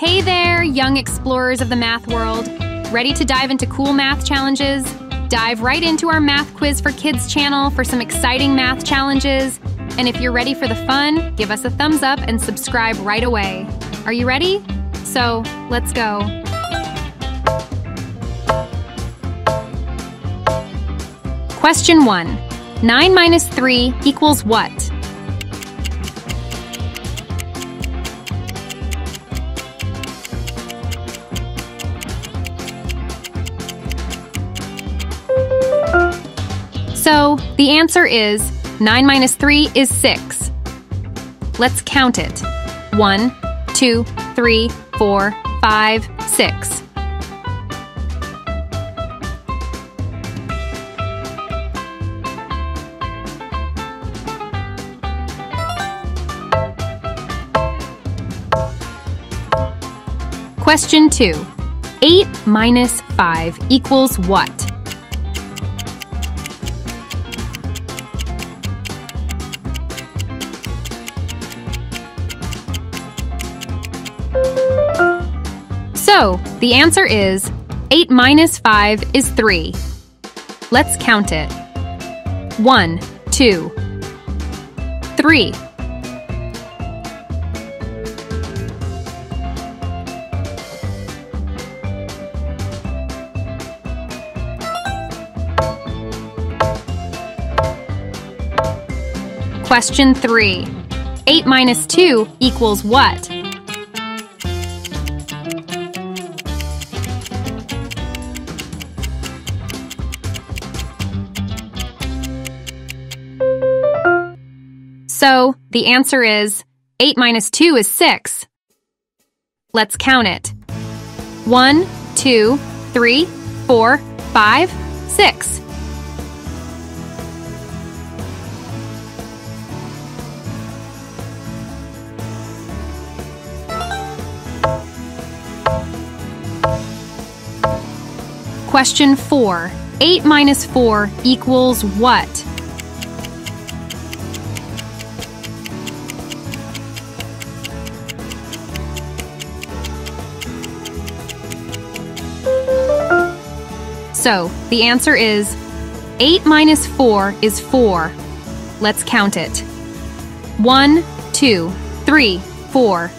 Hey there, young explorers of the math world. Ready to dive into cool math challenges? Dive right into our Math Quiz for Kids channel for some exciting math challenges. And if you're ready for the fun, give us a thumbs up and subscribe right away. Are you ready? So, let's go. Question 1. 9 minus 3 equals what? The answer is 9 minus 3 is 6. Let's count it. 1, 2, 3, 4, 5, 6. Question 2. 8 minus 5 equals what? So, the answer is 8 minus 5 is 3. Let's count it. 1, 2, 3. Question 3. 8 minus 2 equals what? So, the answer is 8 minus 2 is 6. Let's count it. 1, 2, 3, 4, 5, 6. Question 4. 8 minus 4 equals what? So, the answer is 8 minus 4 is 4. Let's count it. 1, 2, 3, 4.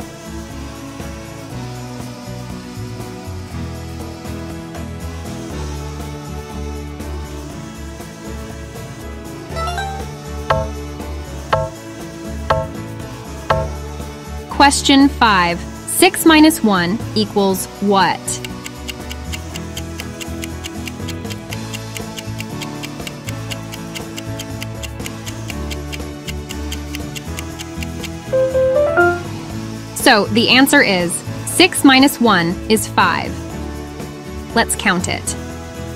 Question 5. 6 minus 1 equals what? So the answer is 6 minus 1 is 5. Let's count it.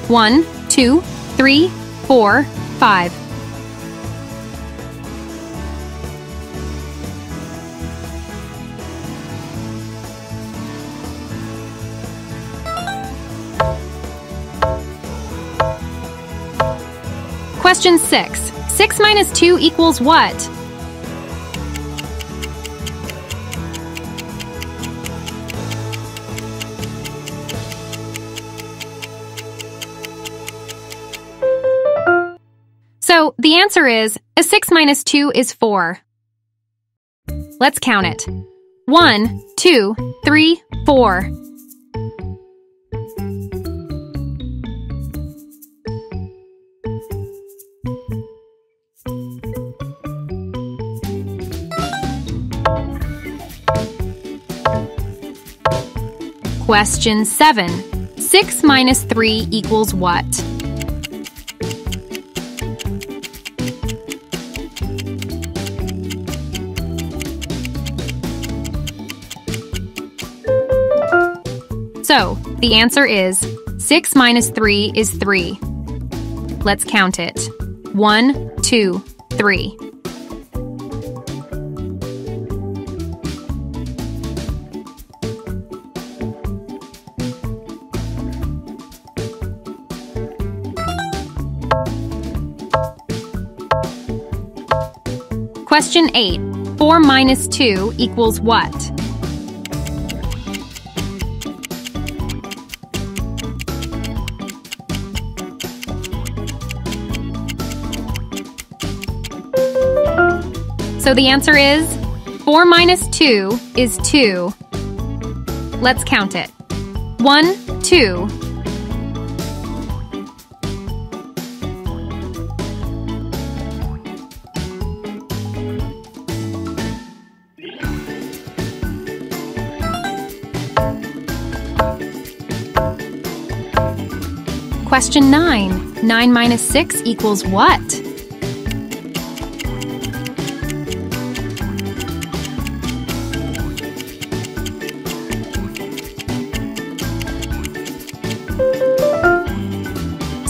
1, 2, 3, 4, 5. Question 6. 6 minus 2 equals what? Answer is a 6 minus 2 is 4. Let's count it. 1, 2, 3, 4. Question 7. 6 minus 3 equals what? So, the answer is 6 minus 3 is 3. Let's count it. 1, 2, 3. Question 8. 4 minus 2 equals what? The answer is 4 minus 2 is 2. Let's count it. 1, 2. Question 9. 9 minus 6 equals what?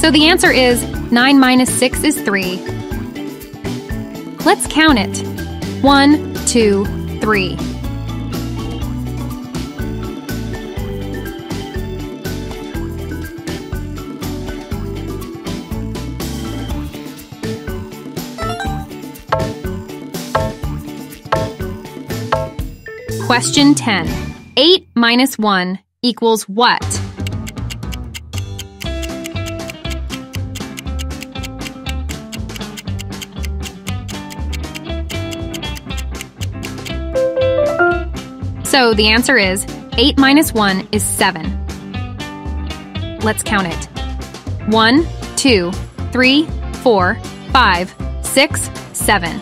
So the answer is 9 minus 6 is 3. Let's count it. 1, 2, 3. Question 10. 8 minus 1 equals what? So the answer is 8 minus 1 is 7. Let's count it. 1, 2, 3, 4, 5, 6, 7.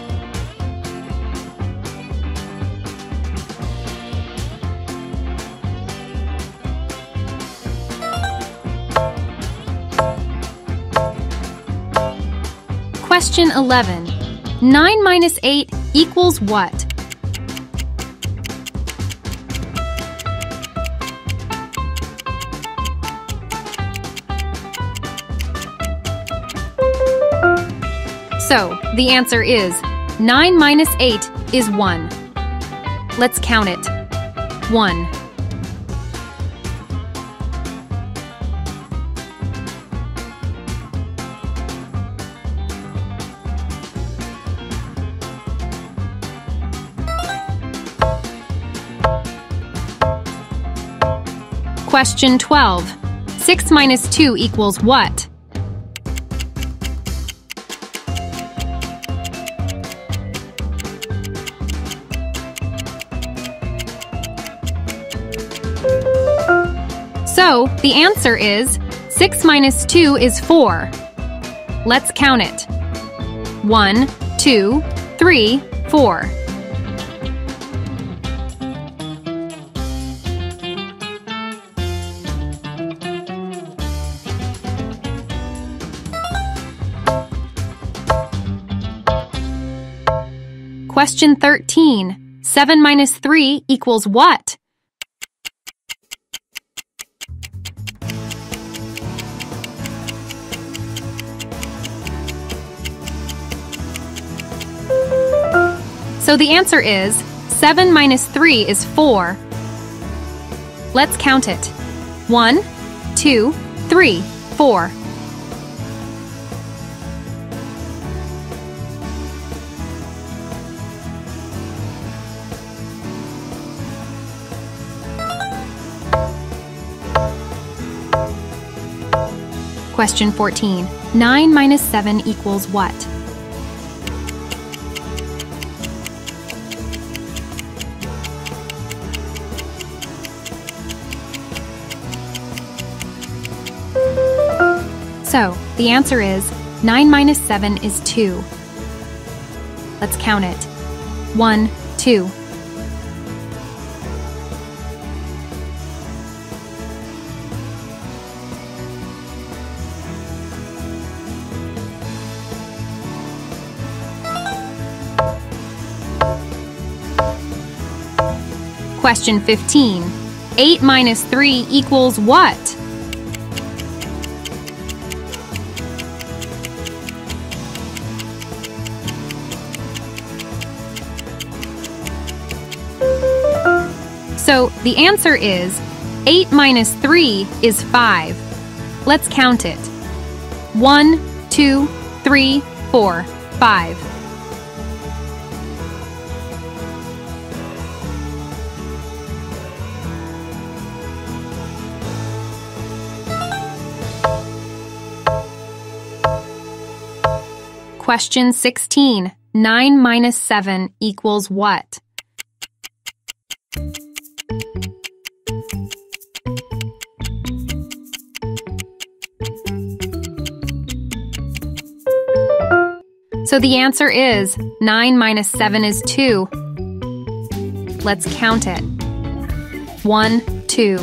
Question 11. 9 minus 8 equals what? So, the answer is 9 minus 8 is 1. Let's count it. 1. Question 12. 6 minus 2 equals what? The answer is 6 minus 2 is 4. Let's count it. 1, 2, 3, 4. Question 13. 7 minus 3 equals what? So the answer is 7 minus 3 is 4. Let's count it. 1, 2, 3, 4. Question 14. 9 minus 7 equals what? The answer is 9 minus 7 is 2. Let's count it. 1, 2. Question 15. 8 minus 3 equals what? So the answer is 8 minus 3 is 5. Let's count it. 1, 2, 3, 4, 5. Question 16. 9 minus 7 equals what? So the answer is 9 minus 7 is 2. Let's count it. 1, 2.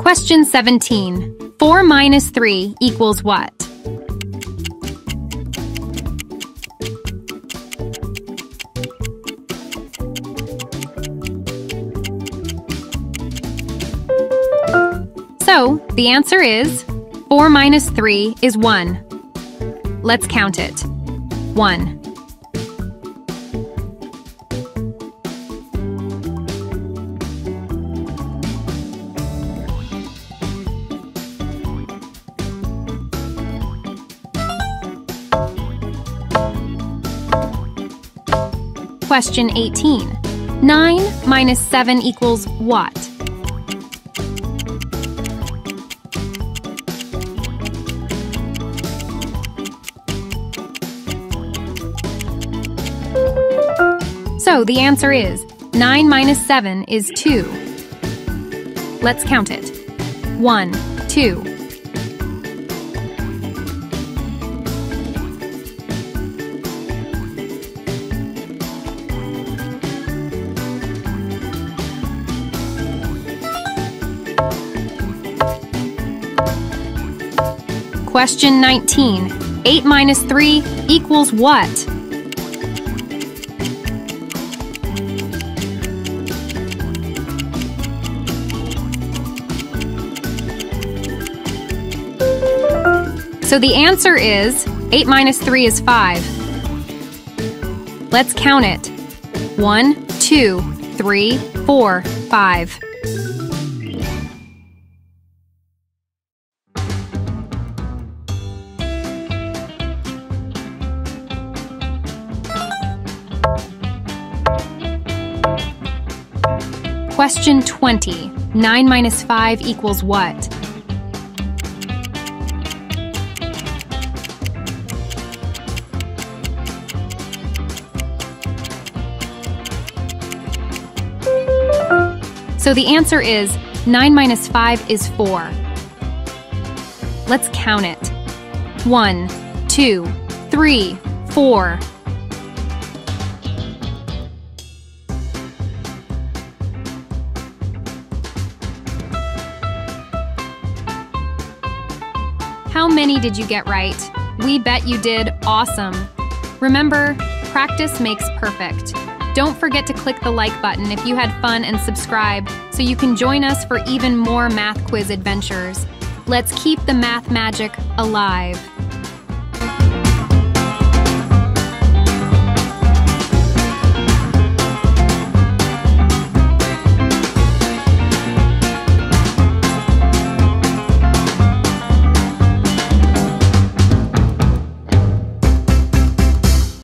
Question 17. 4 minus 3 equals what? So, the answer is 4 minus 3 is 1. Let's count it. 1. Question 18. 9 minus 7 equals what? So the answer is 9 minus 7 is 2. Let's count it. 1, 2. Question 19. 8 minus 3 equals what? So the answer is 8 minus 3 is 5. Let's count it. 1, 2, 3, 4, 5. Question 20. 9 minus 5 equals what? So the answer is 9 minus 5 is 4. Let's count it. 1, 2, 3, 4. How many did you get right? We bet you did awesome. Remember, practice makes perfect. Don't forget to click the like button if you had fun and subscribe so you can join us for even more math quiz adventures. Let's keep the math magic alive.